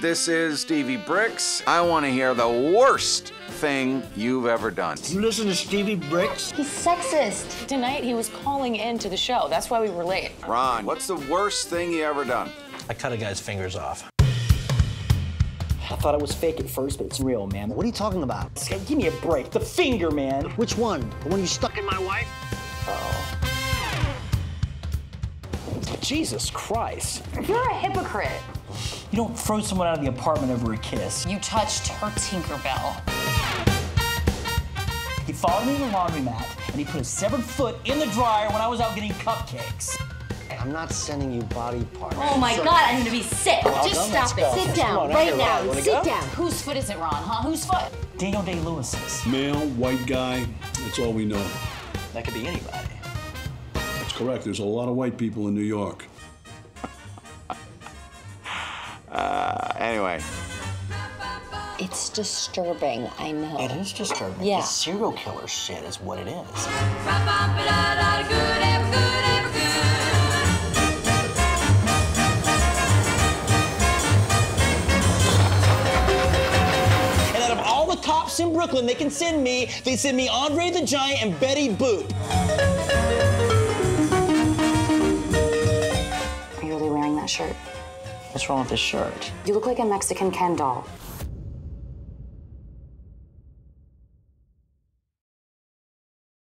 This is Stevie Bricks. I want to hear the worst thing you've ever done. You listen to Stevie Bricks? He's sexist. Tonight he was calling in to the show. That's why we were late. Ron, what's the worst thing you ever done? I cut a guy's fingers off. I thought it was fake at first, but it's real, man. What are you talking about? Give me a break. The finger, man. Which one? The one you stuck in my wife? Oh. Jesus Christ. You're a hypocrite. You don't throw someone out of the apartment over a kiss. You touched her Tinkerbell. He followed me to the laundromat, and he put his severed foot in the dryer when I was out getting cupcakes. I'm not sending you body parts. Oh my god, I'm gonna be sick. Just stop it. go. Sit down on, right now. Sit go? down. Whose foot is it, Ron? Huh? Whose foot? Daniel Day Lewis's. Male, white guy, that's all we know. That could be anybody. That's correct. There's a lot of white people in New York. It's disturbing, I know. It is disturbing. Yeah. It's serial killer shit is what it is. And out of all the cops in Brooklyn they can send me, they send me Andre the Giant and Betty Boop. Are you really wearing that shirt? What's wrong with this shirt? You look like a Mexican Ken doll.